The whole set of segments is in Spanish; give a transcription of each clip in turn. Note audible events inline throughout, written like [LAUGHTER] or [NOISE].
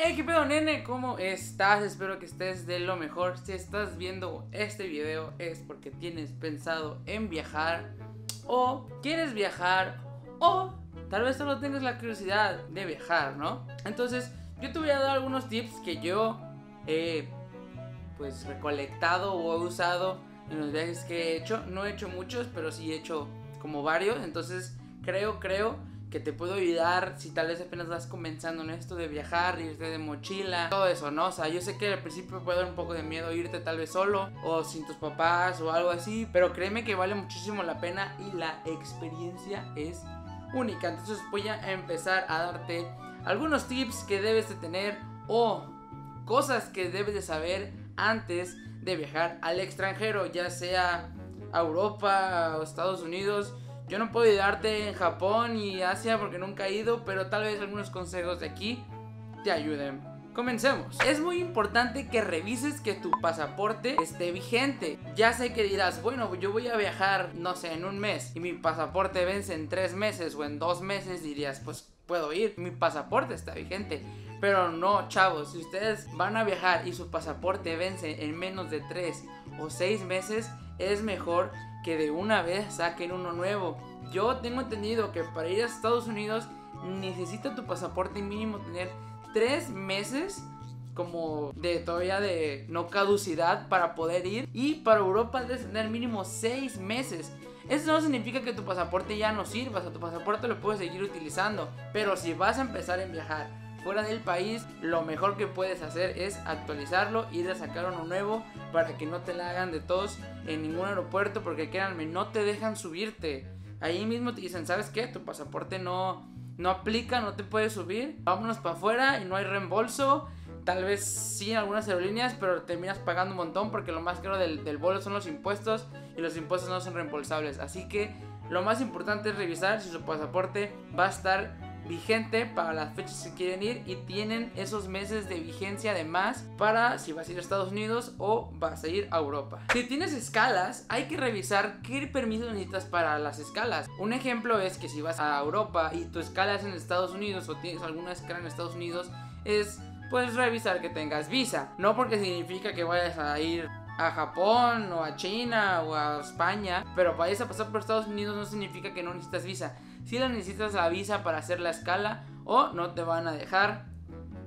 Hey, qué pedo, nene, ¿cómo estás? Espero que estés de lo mejor. Si estás viendo este video es porque tienes pensado en viajar o quieres viajar o tal vez solo tengas la curiosidad de viajar, ¿no? Entonces, yo te voy a dar algunos tips que yo he pues recolectado o he usado en los viajes que he hecho. No he hecho muchos, pero sí he hecho como varios. Entonces, creo, creo que te puedo ayudar si tal vez apenas vas comenzando en esto de viajar, irte de mochila, todo eso, ¿no? O sea, yo sé que al principio puede dar un poco de miedo irte tal vez solo o sin tus papás o algo así, pero créeme que vale muchísimo la pena y la experiencia es única. Entonces voy a empezar a darte algunos tips que debes de tener o cosas que debes de saber antes de viajar al extranjero, ya sea a Europa o Estados Unidos yo no puedo ayudarte en Japón y Asia porque nunca he ido, pero tal vez algunos consejos de aquí te ayuden. Comencemos. Es muy importante que revises que tu pasaporte esté vigente. Ya sé que dirás, bueno, yo voy a viajar, no sé, en un mes y mi pasaporte vence en tres meses o en dos meses, dirías, pues puedo ir, mi pasaporte está vigente. Pero no, chavos, si ustedes van a viajar y su pasaporte vence en menos de tres o seis meses, es mejor que de una vez saquen uno nuevo. Yo tengo entendido que para ir a Estados Unidos necesita tu pasaporte mínimo tener tres meses como de todavía de no caducidad para poder ir y para Europa debes tener mínimo seis meses. Eso no significa que tu pasaporte ya no sirva, o tu pasaporte lo puedes seguir utilizando, pero si vas a empezar a viajar fuera del país, lo mejor que puedes hacer es actualizarlo, ir a sacar uno nuevo para que no te la hagan de todos en ningún aeropuerto, porque créanme, no te dejan subirte. Ahí mismo te dicen, ¿sabes qué? Tu pasaporte no, no aplica, no te puedes subir. Vámonos para afuera y no hay reembolso. Tal vez sí en algunas aerolíneas, pero terminas pagando un montón porque lo más caro del, del vuelo son los impuestos y los impuestos no son reembolsables. Así que lo más importante es revisar si su pasaporte va a estar vigente para las fechas que quieren ir y tienen esos meses de vigencia además para si vas a ir a Estados Unidos o vas a ir a Europa. Si tienes escalas, hay que revisar qué permiso necesitas para las escalas. Un ejemplo es que si vas a Europa y tu escala es en Estados Unidos o tienes alguna escala en Estados Unidos, es puedes revisar que tengas visa. No porque significa que vayas a ir a Japón o a China o a España, pero vayas a pasar por Estados Unidos no significa que no necesitas visa si la necesitas la visa para hacer la escala o no te van a dejar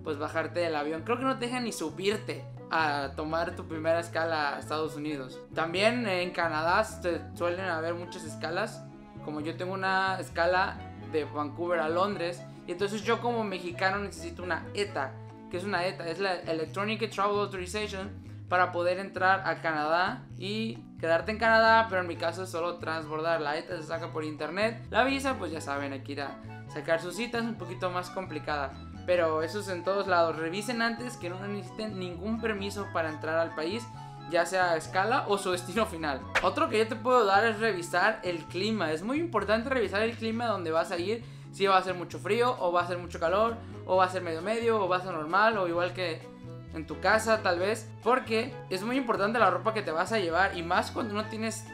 pues bajarte del avión. Creo que no te dejan ni subirte a tomar tu primera escala a Estados Unidos. También en Canadá suelen haber muchas escalas. Como yo tengo una escala de Vancouver a Londres. Y entonces yo como mexicano necesito una ETA. Que es una ETA? Es la Electronic Travel Authorization para poder entrar a Canadá y quedarte en Canadá, pero en mi caso es solo transbordar. La ETA se saca por internet. La visa, pues ya saben, hay que ir a sacar su cita, es un poquito más complicada. Pero eso es en todos lados. Revisen antes que no necesiten ningún permiso para entrar al país, ya sea a escala o su destino final. Otro que yo te puedo dar es revisar el clima. Es muy importante revisar el clima donde vas a ir. Si va a ser mucho frío, o va a ser mucho calor, o va a ser medio medio, o va a ser normal, o igual que en tu casa tal vez, porque es muy importante la ropa que te vas a llevar y más cuando no tienes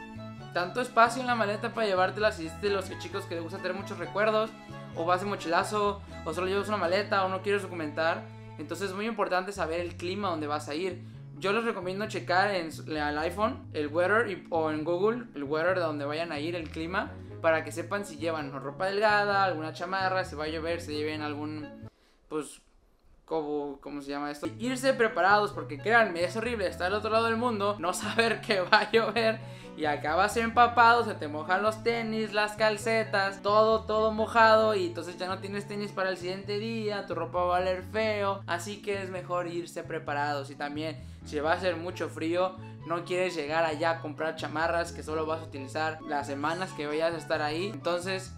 tanto espacio en la maleta para llevártela si es de los chicos que les gusta tener muchos recuerdos o vas de mochilazo o solo llevas una maleta o no quieres documentar. Entonces es muy importante saber el clima donde vas a ir. Yo les recomiendo checar en el iPhone el weather o en Google el weather de donde vayan a ir, el clima, para que sepan si llevan ropa delgada, alguna chamarra, si va a llover, si lleven algún pues como, ¿cómo se llama esto? Irse preparados, porque créanme, es horrible estar al otro lado del mundo, no saber [LAUGHS] que va a llover y acabas empapado, se te mojan los tenis, las calcetas, todo, todo mojado y entonces ya no tienes tenis para el siguiente día, tu ropa va a valer feo, así que es mejor irse preparados y también si va a ser mucho frío, no quieres llegar allá a comprar chamarras que solo vas a utilizar las semanas que vayas a estar ahí, entonces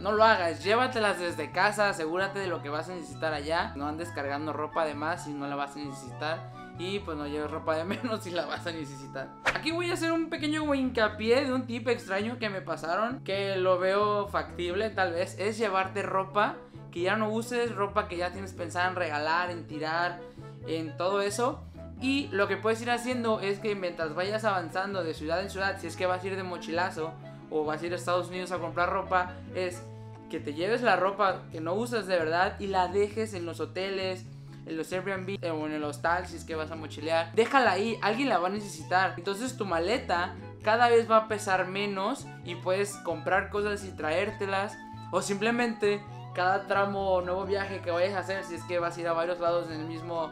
no lo hagas, llévatelas desde casa, asegúrate de lo que vas a necesitar allá. No andes cargando ropa de más si no la vas a necesitar. Y pues no lleves ropa de [LAUGHS] menos si la vas a necesitar. Aquí voy a hacer un pequeño hincapié de un tip extraño que me pasaron. Que lo veo factible tal vez. Es llevarte ropa que ya no uses, ropa que ya tienes pensada en regalar, en tirar, en todo eso. Y lo que puedes ir haciendo es que mientras vayas avanzando de ciudad en ciudad, si es que vas a ir de mochilazo o vas a ir a Estados Unidos a comprar ropa, es que te lleves la ropa que no usas de verdad y la dejes en los hoteles en los Airbnb eh, o en los taxis que vas a mochilear. Déjala ahí, alguien la va a necesitar. Entonces tu maleta cada vez va a pesar menos y puedes comprar cosas y traértelas. O simplemente cada tramo o nuevo viaje que vayas a hacer, si es que vas a ir a varios lados en el mismo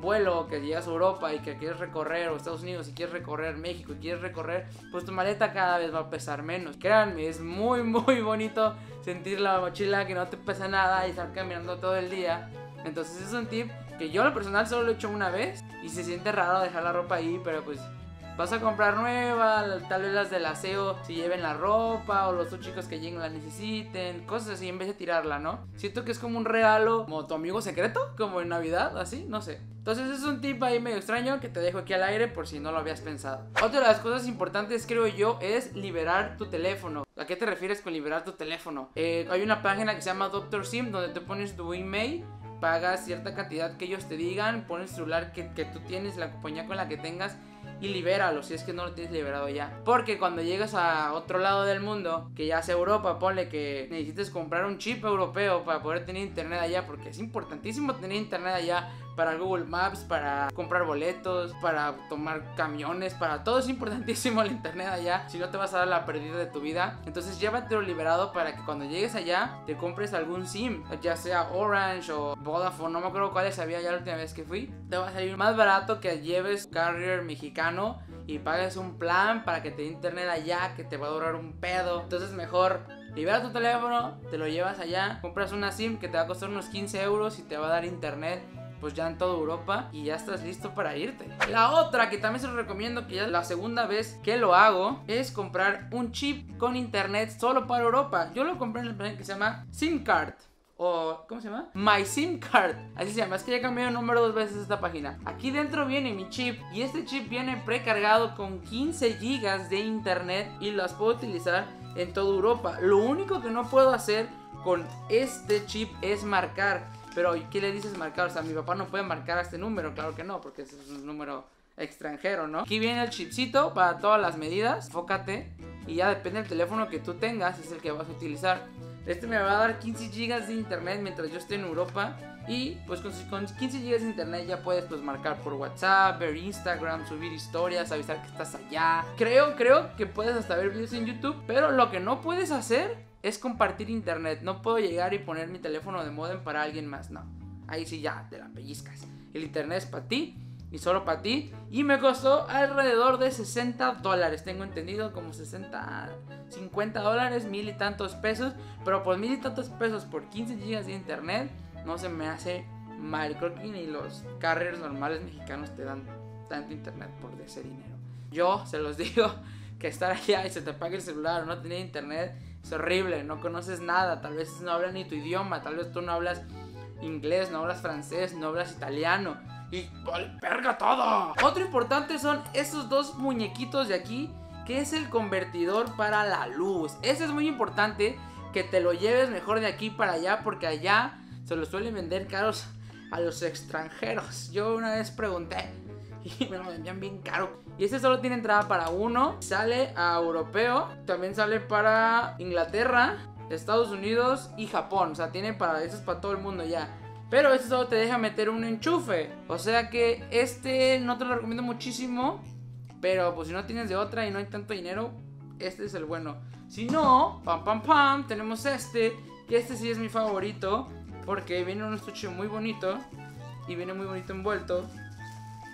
vuelo, que llegas a Europa y que quieres recorrer, o Estados Unidos y quieres recorrer México y quieres recorrer, pues tu maleta cada vez va a pesar menos. Créanme, es muy, [LAUGHS] muy bonito sentir la mochila que no te pesa nada y estar caminando todo el día. Entonces es un tip que yo lo personal solo lo he hecho una vez y se siente raro dejar la ropa ahí, pero pues vas a comprar nueva, tal vez las del aseo si lleven la ropa o los dos chicos que lleguen la necesiten, cosas así en vez de tirarla, ¿no? Siento que es como un regalo, como tu amigo secreto, como en Navidad, así, no sé. Entonces es un tip ahí medio extraño que te dejo aquí al aire por si no lo habías pensado. Otra de las cosas importantes creo yo es liberar tu teléfono. ¿A qué te refieres con liberar tu teléfono? Eh, hay una página que se llama Doctor Sim donde te pones tu email pagas cierta cantidad que ellos te digan, pones el celular que, que, tú tienes, la compañía con la que tengas y libéralo si es que no lo tienes liberado ya. Porque cuando llegas a otro lado del mundo, que ya sea Europa, ponle que necesites comprar un chip europeo para poder tener internet allá, porque es importantísimo tener internet allá para Google Maps, para comprar boletos, para tomar camiones, para todo es importantísimo el internet allá, si no te vas a dar la pérdida de tu vida. Entonces llévatelo liberado para que cuando llegues allá te compres algún SIM, ya sea Orange o Vodafone, no me acuerdo cuáles había ya la última vez que fui. Te va a salir más barato que lleves carrier mexicano y pagues un plan para que te dé internet allá que te va a durar un pedo. Entonces mejor libera tu teléfono, te lo llevas allá, compras una SIM que te va a costar unos 15 euros y te va a dar internet pues ya en toda Europa y ya estás listo para irte. La otra que también se lo recomiendo, que ya es la segunda vez que lo hago, es comprar un chip con internet solo para Europa. Yo lo compré en el plan que se llama SIM Card o ¿cómo se llama? My SIM Card. Así se llama. Es que ya cambié el número dos veces esta página. Aquí dentro viene mi chip y este chip viene precargado con 15 gigas de internet y las puedo utilizar en toda Europa. Lo único que no puedo hacer con este chip es marcar pero, ¿qué le dices marcar? O sea, mi papá no puede marcar a este número, claro que no, porque es un número extranjero, ¿no? Aquí viene el chipcito para todas las medidas, enfócate, y ya depende del teléfono que tú tengas, es el que vas a utilizar. Este me va a dar 15 GB de internet mientras yo esté en Europa. Y pues con, 15 GB de internet ya puedes pues marcar por WhatsApp, ver Instagram, subir historias, avisar que estás allá. Creo, creo que puedes hasta ver videos en YouTube. Pero lo que no puedes hacer es compartir internet. No puedo llegar y poner mi teléfono de modem para alguien más, no. Ahí sí ya te la pellizcas. El internet es para ti y solo para ti. Y me costó alrededor de 60 dólares. Tengo entendido como 60, 50 dólares, mil y tantos pesos. Pero por mil y tantos pesos por 15 gigas de internet no se me hace mal. Creo que ni los carriers normales mexicanos te dan tanto internet por ese dinero. Yo se los [LAUGHS] digo que estar allá y se te apague el celular o no tener internet es horrible, no conoces nada, tal vez no hablan ni tu idioma, tal vez tú no hablas inglés, no hablas francés, no hablas italiano. Y perga todo. Otro importante son estos dos muñequitos de aquí, que es el convertidor para la luz. Ese es muy importante que te lo lleves mejor de aquí para allá, porque allá se lo suelen vender caros a los extranjeros. Yo una vez pregunté, [LAUGHS] y me lo vendían bien caro. Y este solo tiene entrada para uno. Sale a europeo. También sale para Inglaterra, Estados Unidos y Japón. O sea, tiene para eso es para todo el mundo ya. Pero este solo te deja meter un enchufe. O sea que este no te lo recomiendo muchísimo. Pero pues si no tienes de otra y no hay tanto dinero, este es el bueno. Si no, pam pam pam, tenemos este. Que este sí es mi favorito. Porque viene un estuche muy bonito. Y viene muy bonito envuelto.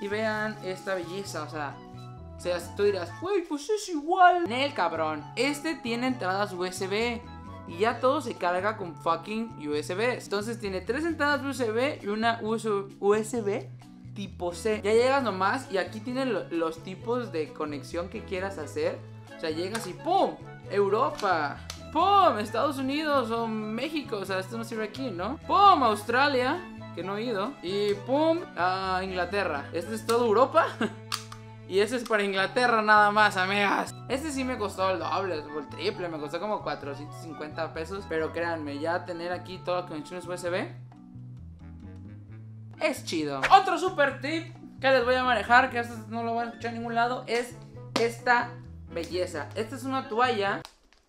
Y vean esta belleza, o sea, o sea, tú dirás, güey, pues es igual. el cabrón. Este tiene entradas USB. Y ya todo se carga con fucking USB. Entonces tiene tres entradas USB y una USB tipo C. Ya llegas nomás y aquí tienen los tipos de conexión que quieras hacer. O sea, llegas y ¡pum! Europa. ¡Pum! Estados Unidos o México. O sea, esto no sirve aquí, ¿no? ¡Pum! Australia que no he ido. Y pum, a Inglaterra. Este es todo Europa. [LAUGHS] y este es para Inglaterra nada más, amigas. Este sí me costó el doble, el triple. Me costó como 450 pesos. Pero créanme, ya tener aquí todas las conexiones USB es chido. Otro super tip que les voy a manejar, que esto no lo van a escuchar en ningún lado, es esta belleza. Esta es una toalla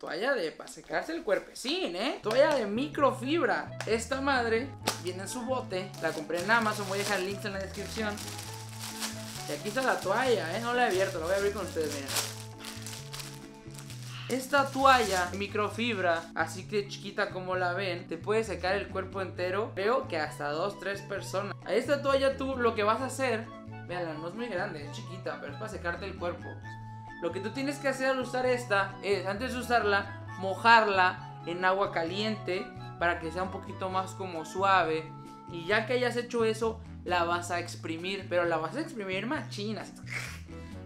toalla de para secarse el cuerpecín, ¿eh? Toalla de microfibra. Esta madre viene en su bote. La compré en Amazon. Voy a dejar links en la descripción. Y aquí está la toalla, ¿eh? No la he abierto. La voy a abrir con ustedes, miren. Esta toalla microfibra, así que chiquita como la ven, te puede secar el cuerpo entero. Creo que hasta dos, tres personas. A esta toalla tú lo que vas a hacer, veanla, no es muy grande, es chiquita, pero es para secarte el cuerpo. Lo que tú tienes que hacer al usar esta es, antes de usarla, mojarla en agua caliente para que sea un poquito más como suave. Y ya que hayas hecho eso, la vas a exprimir, pero la vas a exprimir machinas.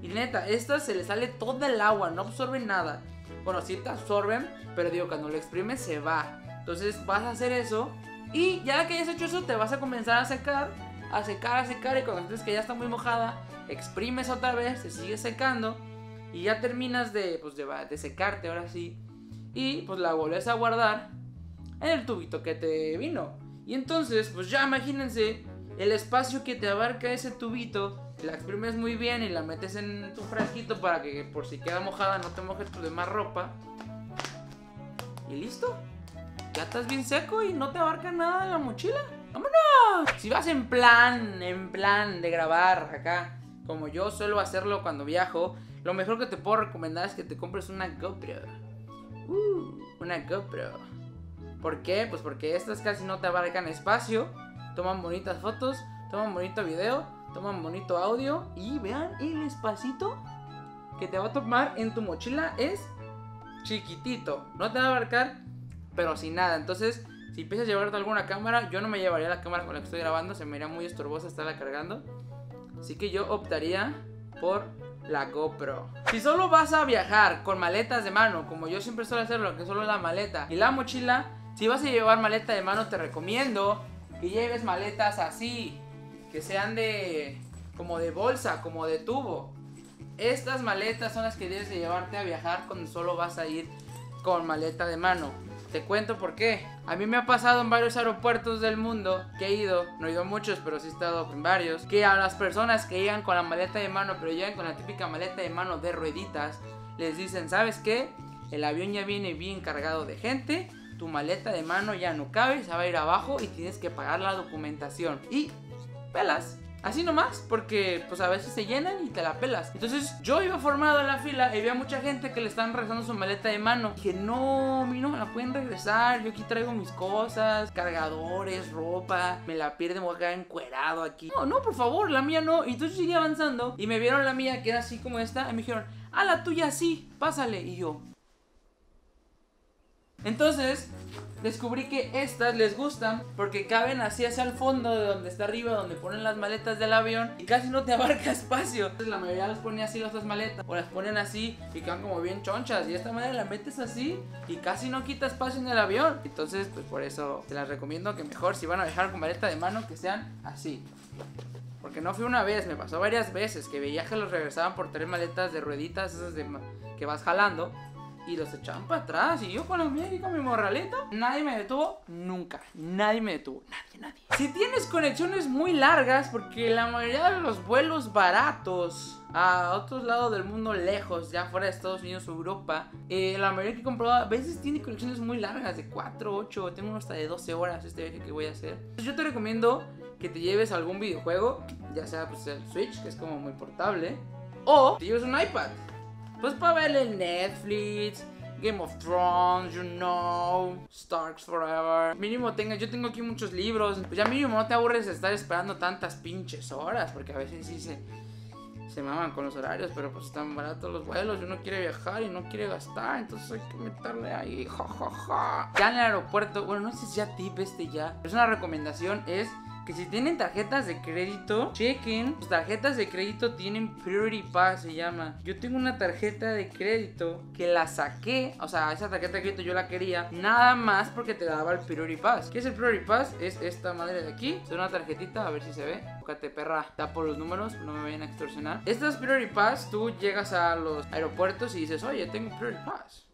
Y neta, esta se le sale todo el agua, no absorbe nada. Bueno, sí te absorben, pero digo, cuando lo exprimes se va. Entonces vas a hacer eso. Y ya que hayas hecho eso, te vas a comenzar a secar, a secar, a secar. Y cuando sientes que ya está muy mojada, exprimes otra vez, se sigue secando. Y ya terminas de, pues, de, secarte ahora sí. Y pues la vuelves a guardar en el tubito que te vino. Y entonces, pues ya imagínense el espacio que te abarca ese tubito la exprimes muy bien y la metes en tu frasquito para que por si queda mojada no te mojes tu demás ropa. Y listo. Ya estás bien seco y no te abarca nada en la mochila. ¡Vámonos! Si vas en plan, en plan de grabar acá, como yo suelo hacerlo cuando viajo, lo mejor que te puedo recomendar es que te compres una GoPro. Uh, una GoPro. ¿Por qué? Pues porque estas casi no te abarcan espacio, toman bonitas fotos, toman bonito video toman bonito audio y vean el espacito que te va a tomar en tu mochila es chiquitito. No te va a abarcar, pero sin nada. Entonces, si empiezas a llevarte alguna cámara, yo no me llevaría la cámara con la que estoy grabando. Se me iría muy estorbosa estarla cargando. Así que yo optaría por la GoPro. Si solo vas a viajar con maletas de mano, como yo siempre suelo hacerlo, que solo la maleta y la mochila, si vas a llevar maleta de mano, te recomiendo que lleves maletas así, que sean de como de bolsa, como de tubo. Estas maletas son las que debes de llevarte a viajar cuando solo vas a ir con maleta de mano. Te cuento por qué. A mí me ha pasado en varios aeropuertos del mundo que he ido, no he ido muchos, pero sí he estado en varios, que a las personas que llegan con la maleta de mano, pero llegan con la típica maleta de mano de rueditas, les dicen, ¿sabes qué? El avión ya viene bien cargado de gente, tu maleta de mano ya no cabe, se va a ir abajo y tienes que pagar la documentación. Y pelas. Así nomás, porque pues a veces se llenan y te la pelas. Entonces yo iba formado en la fila y había mucha gente que le estaban regresando su maleta de mano. Dije, no, mí no me la pueden regresar. Yo aquí traigo mis cosas, cargadores, ropa. Me la pierden, me voy a quedar encuerado aquí. No, no, por favor, la mía no. Y entonces seguí avanzando y me vieron la mía que era así como esta. Y me dijeron, ah, la tuya sí, pásale. Y yo, entonces, descubrí que estas les gustan porque caben así hacia el fondo de donde está arriba, donde ponen las maletas del avión y casi no te [LAUGHS] abarca espacio. Entonces, la mayoría las pone así las dos maletas o las ponen así y quedan como bien chonchas y de esta manera la metes así y casi no quita espacio en el avión. Entonces, pues por eso te las recomiendo que mejor si van a viajar con maleta de mano que sean así. Porque no fue una vez, me pasó varias veces que veía que los regresaban por tres maletas de rueditas esas de que vas jalando y los echaban para atrás. Y yo con la mía y con mi morraleta, nadie me detuvo, nunca. Nadie me detuvo, nadie, nadie. Si tienes conexiones muy largas, porque la mayoría de los vuelos baratos a otros lados del mundo lejos, ya fuera de Estados Unidos o Europa, eh, la mayoría que he comprobado a veces tiene conexiones muy largas, de 4, 8, tengo hasta de 12 horas este viaje que voy a hacer. Yo te recomiendo que te lleves algún videojuego, ya sea pues el Switch, que es como muy portable, o te lleves un iPad. Pues para ver el Netflix, Game of Thrones, you know, Starks Forever. Mínimo tenga, yo tengo aquí muchos libros. Pues ya mínimo no te aburres de estar esperando tantas pinches horas, porque a veces sí se, se maman con los horarios, pero pues están baratos los vuelos y uno quiere viajar y no quiere gastar, entonces hay que meterle ahí, [LAUGHS] ja, Ya en el aeropuerto, bueno, no sé si ya tip este ya, es una recomendación, es que si tienen tarjetas de crédito, chequen. Sus tarjetas de crédito tienen Priority Pass, se llama. Yo tengo una tarjeta de crédito que la saqué, o sea, esa tarjeta de crédito yo la quería, nada más porque te daba el Priority Pass. ¿Qué es el Priority Pass? Es esta madre de aquí. Es una tarjetita, a ver si se ve. Búscate, perra. Da por los números, no me vayan a extorsionar. Estas Priority Pass, tú llegas a los aeropuertos y dices, oye, tengo Priority Pass.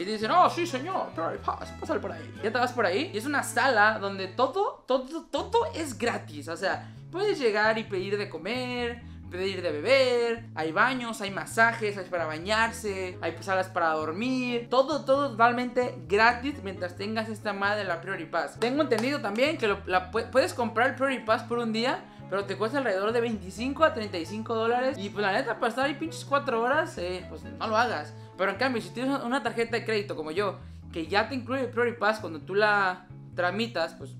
Y te dicen, oh, sí, señor, pásale por ahí. Ya te vas por ahí y es una sala donde todo, todo, todo es gratis. O sea, puedes llegar y pedir de comer, pedir de beber, hay baños, hay masajes, hay para bañarse, hay salas para dormir, todo, todo totalmente gratis mientras tengas esta madre de la Priority Pass. Tengo entendido también que la, puedes comprar el Priority Pass por un día, pero te cuesta alrededor de 25 a 35 dólares. Y pues la neta, para estar ahí pinches 4 horas, eh, pues no lo hagas. Pero en cambio, si tienes una tarjeta de crédito como yo, que ya te incluye el Priority Pass cuando tú la tramitas, pues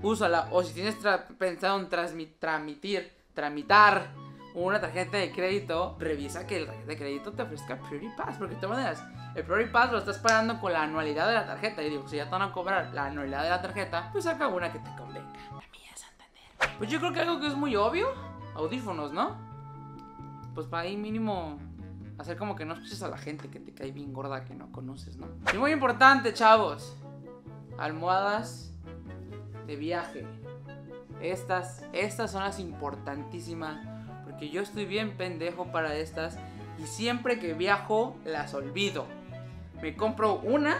úsala. O si tienes pensado en transmitir, tramitar una tarjeta de crédito, revisa que el tarjeta de crédito te ofrezca Priority Pass. Porque de todas maneras, el Priority Pass lo estás pagando con la anualidad de la tarjeta. Y digo, si ya te van a cobrar la anualidad de la tarjeta, pues saca una que te convenga. La mía Santander. Pues yo creo que algo que es muy obvio, audífonos, ¿no? Pues para ahí mínimo hacer como que no escuches a la gente que te cae bien gorda que no conoces, ¿no? Y muy importante, chavos. Almohadas de viaje. Estas, estas son las importantísimas porque yo estoy bien pendejo para estas y siempre que viajo las olvido. Me compro una,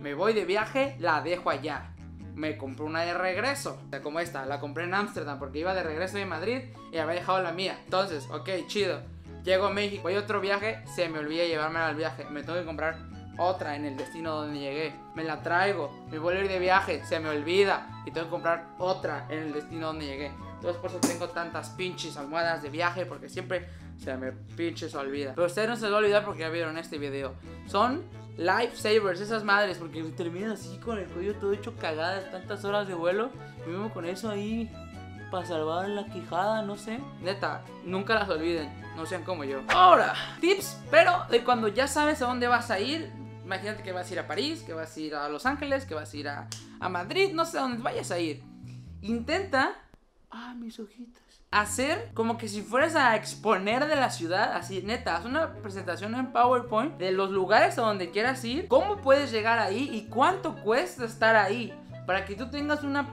me voy de viaje, la dejo allá. Me compro una de regreso, o sea, como esta, la compré en Ámsterdam porque iba de regreso de Madrid y había dejado la mía. Entonces, ok, chido. Llego a México, voy a otro viaje, se me olvida llevármela al viaje. Me tengo que comprar otra en el destino donde llegué. Me la traigo, me vuelvo a ir de viaje, se me olvida y tengo que comprar otra en el destino donde llegué. Entonces por eso tengo tantas pinches almohadas de viaje porque siempre se me pinches olvida. Pero ustedes no se les va a olvidar porque ya vieron este video. Son lifesavers esas madres porque terminan así con el cuello todo hecho cagadas, tantas horas de vuelo. Y mismo con eso ahí para salvar la quijada, no sé. Neta, nunca las olviden, no sean como yo. Ahora, tips, pero de cuando ya sabes a dónde vas a ir. Imagínate que vas a ir a París, que vas a ir a Los Ángeles, que vas a ir a, a Madrid, no sé a dónde vayas a ir. Intenta Ah, mis ojitos. Hacer como que si fueras a exponer de la ciudad, así neta, haz una presentación en PowerPoint de los lugares a donde quieras ir, cómo puedes llegar ahí y cuánto cuesta estar ahí. Para que tú tengas una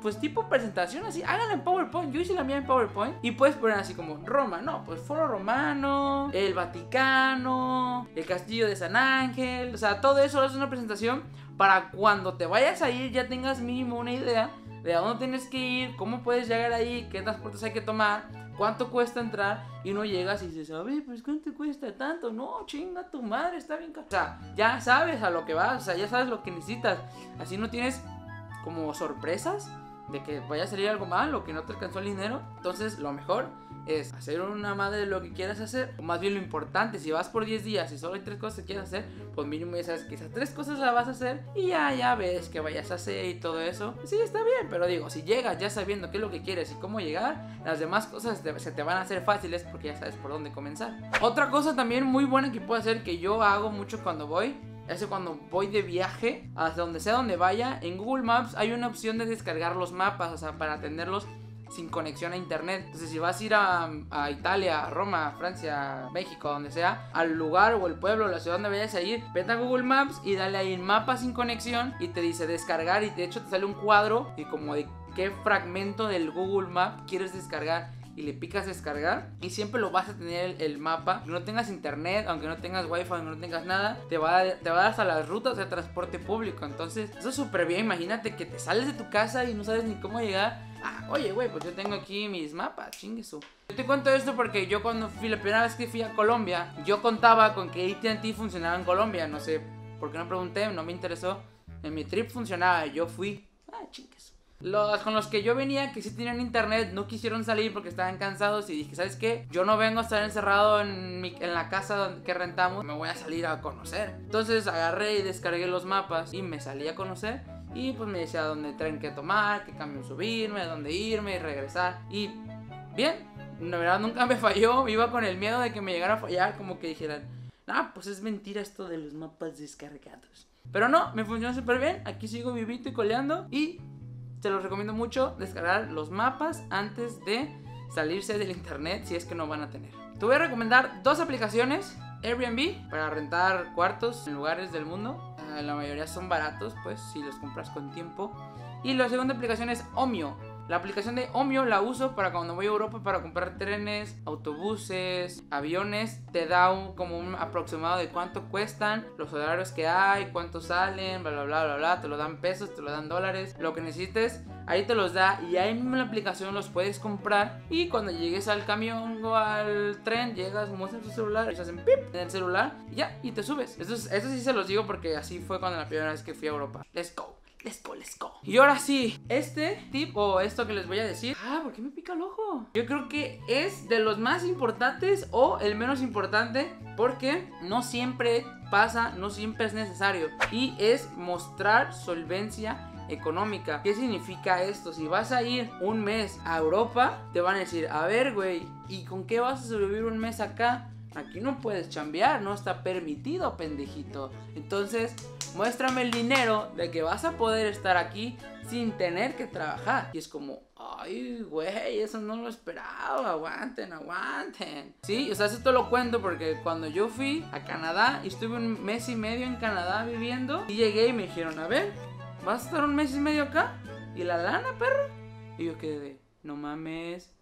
pues tipo presentación así, háganla en PowerPoint. Yo hice la mía en PowerPoint y puedes poner así como Roma, no, pues Foro Romano, el Vaticano, el Castillo de San Ángel, o sea, todo eso es una presentación para cuando te vayas a ir ya tengas mínimo una idea de a dónde tienes que ir, cómo puedes llegar ahí, qué transportes hay que tomar, cuánto cuesta entrar y no llegas y dices, a ver, pues cuánto cuesta tanto, no, chinga tu madre, está bien. O sea, ya sabes a lo que vas, o sea, ya sabes lo que necesitas, así no tienes como sorpresas de que vaya a salir algo mal o que no te alcanzó el dinero, entonces lo mejor es hacer una madre de lo que quieras hacer. O más bien lo importante, si vas por 10 días y solo hay 3 cosas que quieres hacer, pues mínimo ya sabes esas 3 cosas las vas a hacer y ya, ya ves que vayas a hacer y todo eso. Sí, está bien, pero digo, si llegas ya sabiendo qué es lo que quieres y cómo llegar, las demás cosas se te van a hacer fáciles porque ya sabes por dónde comenzar. Otra cosa también muy buena que puedo hacer que yo hago mucho cuando voy es cuando voy de viaje, hasta donde sea donde vaya, en Google Maps hay una opción de descargar los mapas, o sea, para tenerlos sin conexión a internet. Entonces, si vas a ir a, a, Italia, Roma, Francia, México, donde sea, al lugar o el pueblo la ciudad donde vayas a ir, vete a Google Maps y dale ahí en mapa sin conexión y te dice descargar. Y de hecho te sale un cuadro y como de qué fragmento del Google Map quieres descargar y le picas descargar y siempre lo vas a tener el, mapa. Aunque no tengas internet, aunque no tengas wifi, aunque no tengas nada, te va, a, te va a dar hasta las rutas de transporte público. Entonces, eso es súper bien. Imagínate que te sales de tu casa y no sabes ni cómo llegar. Ah, oye, güey, pues yo tengo aquí mis mapas, chingue Yo te cuento esto porque yo cuando fui la primera vez que fui a Colombia, yo contaba con que ATT funcionaba en Colombia. No sé por qué no pregunté, no me interesó. En mi trip funcionaba, yo fui. Ah, chingue los con los que yo venía, que sí tenían internet, no quisieron salir porque estaban cansados y dije, ¿sabes qué? Yo no vengo a estar encerrado en, la casa que rentamos, me voy a salir a conocer. Entonces agarré y descargué los mapas y me salí a conocer. Y pues me decía dónde tren que tomar, qué camión subirme, dónde irme y regresar. Y bien, la verdad nunca me [LAUGHS] falló, iba con el miedo de que me llegara a fallar, como que dijeran, ah, pues es mentira esto de los mapas descargados. Pero no, me funcionó súper bien, aquí sigo vivito y coleando y te los recomiendo mucho descargar los mapas antes de salirse del internet si es que no van a tener. Te voy a recomendar dos aplicaciones. Airbnb para rentar cuartos en lugares del mundo. Eh, la mayoría son baratos, pues si los compras con tiempo. Y la segunda aplicación es Omio. La aplicación de Omio la uso para cuando voy a Europa para comprar trenes, autobuses, aviones. Te da un, como un aproximado de cuánto cuestan, los horarios que hay, cuánto salen, bla, bla, bla, bla, bla. Te lo dan pesos, te lo dan dólares, lo que necesites. Ahí te los da y ahí mismo en la aplicación los puedes comprar. Y cuando llegues al camión o al tren, llegas, muestras tu celular, y hacen pip en el celular y ya, y te subes. Eso, eso sí se los digo porque así fue cuando la primera vez que fui a Europa. Let's go. Let's go, let's go. Y ahora sí, este tip o esto que les voy a decir. Ah, ¿por qué me pica el ojo? Yo creo que es de los más importantes o el menos importante porque no siempre pasa, no siempre es necesario. Y es mostrar solvencia económica. ¿Qué significa esto? Si vas a ir un mes a Europa, te van a decir, a ver, güey, ¿y con qué vas a sobrevivir un mes acá? Aquí no puedes chambear, no está permitido, pendejito. Entonces, muéstrame el dinero de que vas a poder estar aquí sin tener que trabajar. Y es como, ay, güey, eso no lo esperaba, aguanten, aguanten. Sí, o sea, eso te lo cuento porque cuando yo fui a Canadá y estuve un mes y medio en Canadá viviendo, y llegué y me dijeron, a ver, ¿vas a estar un mes y medio acá? ¿Y la lana, perro? Y yo quedé, no mames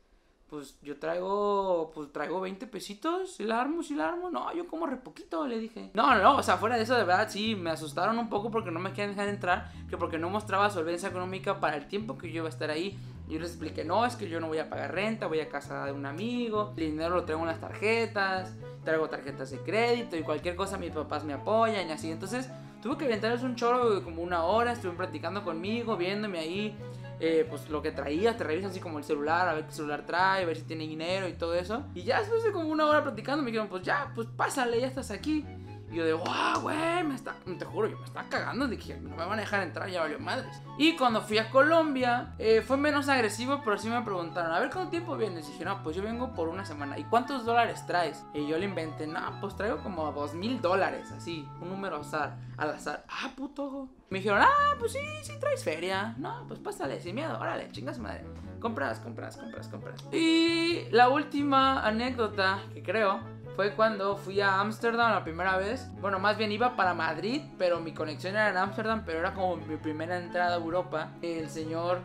pues yo traigo, pues traigo 20 pesitos, si la armo, si la armo, no, yo como re poquito, le dije. No, no, o sea, fuera de eso, de verdad, sí, me asustaron un poco porque no me querían dejar entrar, que porque no mostraba solvencia económica para el tiempo que yo iba a estar ahí. Yo les expliqué, no, es que yo no voy a pagar renta, voy a casa de un amigo, el dinero lo traigo en las tarjetas, traigo tarjetas de crédito y cualquier cosa mis papás me apoyan y así. Entonces, tuve que aventarles un choro como una hora, estuvieron practicando conmigo, viéndome ahí eh, pues lo que traía, te revisan así como el celular, a ver qué celular trae, a ver si tiene dinero y todo eso. Y ya después de como una hora platicando me dijeron, pues ya, pues pásale, ya estás aquí. Y yo de, wow, güey, me está, te juro, yo me estaba cagando. Dije, no me van a dejar entrar, ya valió madres. Y cuando fui a Colombia, eh, fue menos agresivo, pero sí me preguntaron, a ver, ¿cuánto tiempo vienes? Dije, no, pues yo vengo por una semana. ¿Y cuántos dólares traes? Y yo le inventé, no, pues traigo como dos mil dólares, así, un número azar, al azar. Ah, puto. Me dijeron, ah, pues sí, sí traes feria. No, pues pásale, sin miedo, órale, chingas madre. Compras, compras, compras, compras. Y la última anécdota que creo fue cuando fui a Ámsterdam la primera vez. Bueno, más bien iba para Madrid, pero mi conexión era en Ámsterdam, pero era como mi primera entrada a Europa. El señor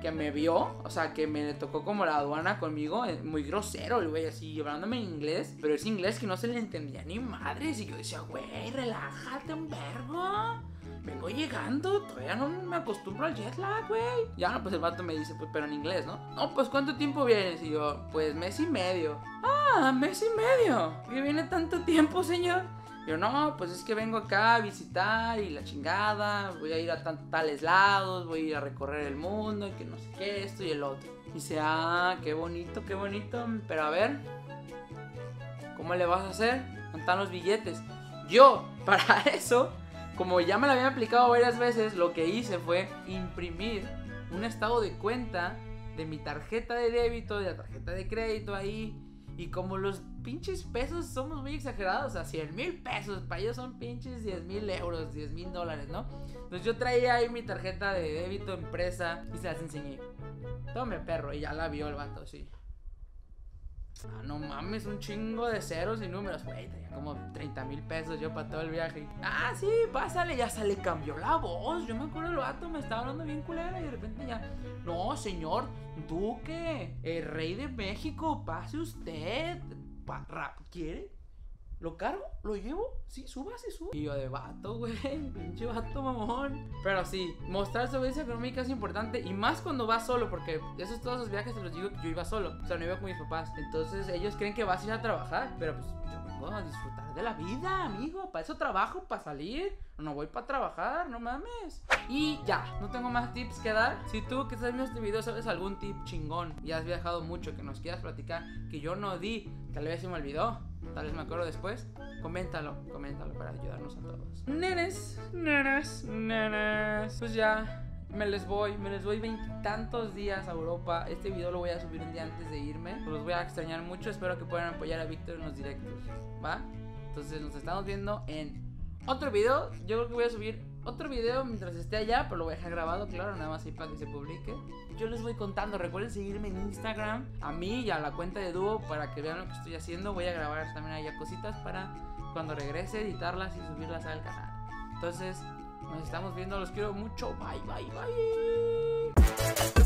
que me vio, o sea, que me tocó como la aduana conmigo, eh, muy grosero el güey, así, hablándome en inglés, pero es inglés que no se le entendía ni madres. Y yo decía, güey, relájate un vergo vengo llegando, todavía no me acostumbro al jet lag, güey. Ya no, pues el vato me dice, pues, pero en inglés, ¿no? No, pues, ¿cuánto tiempo vienes? Y yo, pues, mes y medio. Ah, mes y medio. ¿Qué viene tanto tiempo, señor? Yo, no, pues es que vengo acá a visitar y la chingada, voy a ir a tales lados, voy a ir a recorrer el mundo y que no sé qué, esto y el otro. Y dice, ah, qué bonito, qué bonito, pero a ver, ¿cómo le vas a hacer? ¿Dónde los billetes? Yo, [LAUGHS] para eso, como ya me lo habían aplicado varias veces, lo que hice fue imprimir un estado de cuenta de mi tarjeta de débito, de la tarjeta de crédito ahí. Y como los pinches pesos somos muy exagerados, o sea, 100 mil pesos, para ellos son pinches 10 mil euros, 10 mil dólares, ¿no? Entonces yo traía ahí mi tarjeta de débito empresa y se las enseñé. Tome perro, y ya la vio el vato, sí. Ah, no mames, un chingo de ceros y números. Güey, tenía como 30 mil pesos yo para todo el viaje. Ah, sí, pásale, ya se le cambió la voz. Yo me acuerdo el vato, me estaba hablando bien culera y de repente ya. No, señor, Duque, el rey de México, pase usted. ¿Quiere? ¿Lo cargo? ¿Lo llevo? Sí, súbase, sube. Y yo de vato, güey. [LAUGHS] Pinche vato mamón. Pero sí, mostrar solvencia económica es importante. Y más cuando vas solo, porque esos todos esos viajes te los digo que yo iba solo. O sea, no iba con mis papás. Entonces ellos creen que vas a ir a trabajar. Pero pues yo vengo a disfrutar de la vida, amigo. Para eso trabajo, para salir. No voy para trabajar, no mames. Y ya, no tengo más tips que dar. Si tú que estás viendo este video sabes algún tip chingón y has viajado mucho que nos quieras platicar que yo no di, tal vez se me olvidó tal vez me acuerdo después, coméntalo, coméntalo para ayudarnos a todos. Nenes, nenes, nenes. Pues ya, me les voy, me les voy veintitantos días a Europa. Este video lo voy a subir un día antes de irme. Los voy a extrañar mucho, espero que puedan apoyar a Víctor en los directos, ¿va? Entonces nos estamos viendo en otro video. Yo creo que voy a subir otro video mientras esté allá, pero lo voy a dejar grabado, claro, nada más ahí para que se publique. Yo les voy contando, recuerden seguirme en Instagram, a mí y a la cuenta de Dúo para que vean lo que estoy haciendo. Voy a grabar también allá cositas para cuando regrese editarlas y subirlas al canal. Entonces, nos estamos viendo, los quiero mucho. Bye, bye, bye.